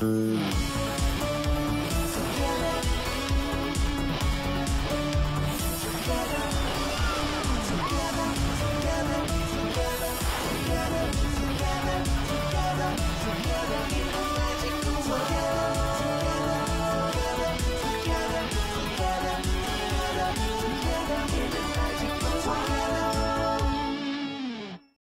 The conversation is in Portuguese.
Música